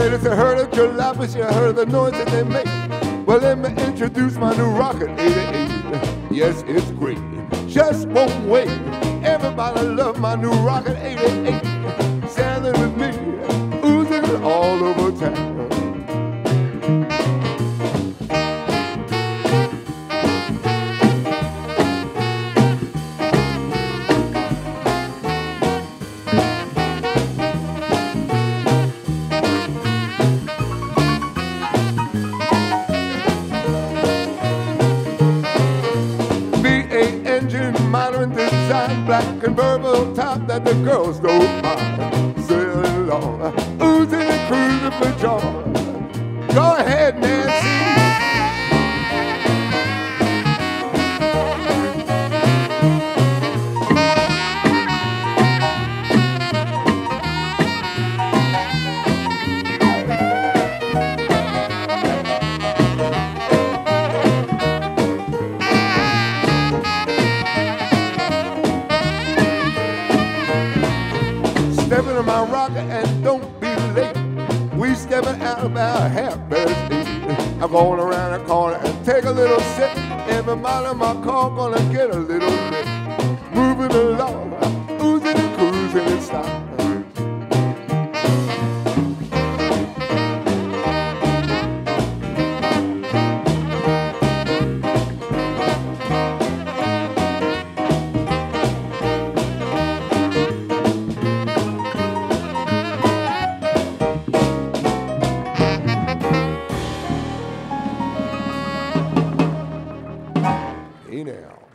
Yes, I heard of jalapenos, you heard the noise that they make. Well, let me introduce my new rocket 88. Yes, it's great. Just won't wait. Everybody love my new rocket 88. Standing with me, oozing all over town. V8 engine, modern design, black convertible top that the girls don't mind. Sailing uh, along, oozing and cruising for joy. Go ahead, Nancy. My rocket and don't be late. We stepping out about half past eight. I'm going around the corner and take a little sip. Every mile of my car gonna get a little lit. Moving along, now.